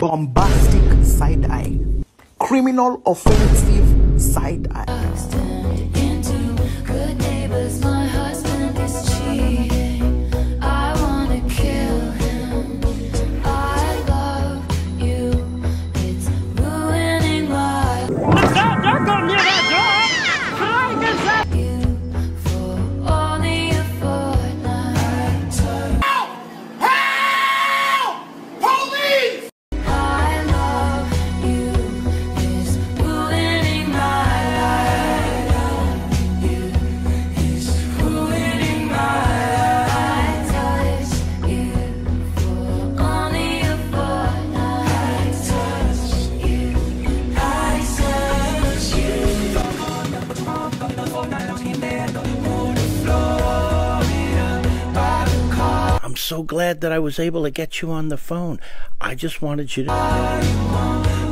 bombastic side eye, criminal offensive side eye. I'm so glad that I was able to get you on the phone. I just wanted you to.